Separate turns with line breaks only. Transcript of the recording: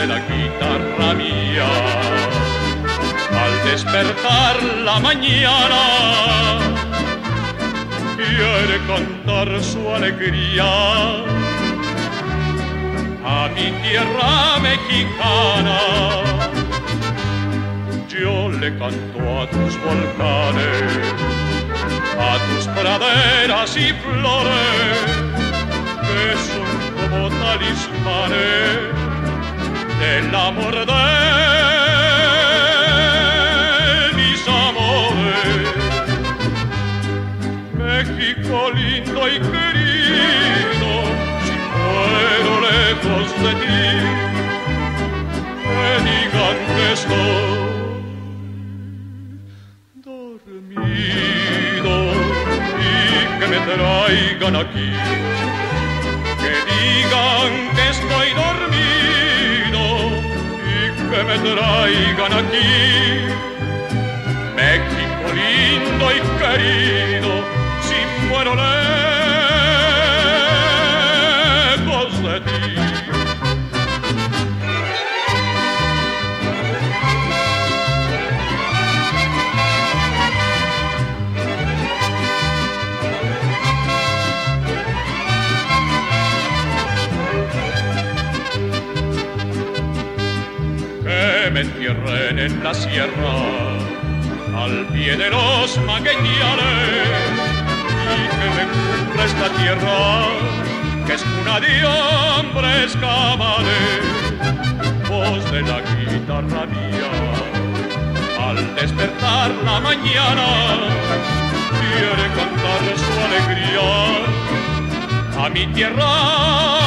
de la guitarra mía. Al despertar la mañana, quiere cantar su alegría a mi tierra mexicana. Yo le canto a tus volcanes, a tus praderas y flores, que son como talismanes amor de mis amores. México lindo y querido, si muero lejos de ti, me digan que estoy dormido que me traigan aquí. Que digan que estoy dormido que me traigan aquí. México lindo y querido, si muero lejos de ti. Me entierren en la sierra al pie de los magueñales y que me cubra esta tierra que es cuna de hombres cabales. Voz de la guitarra mía al despertar la mañana quiere cantar su alegría a mi tierra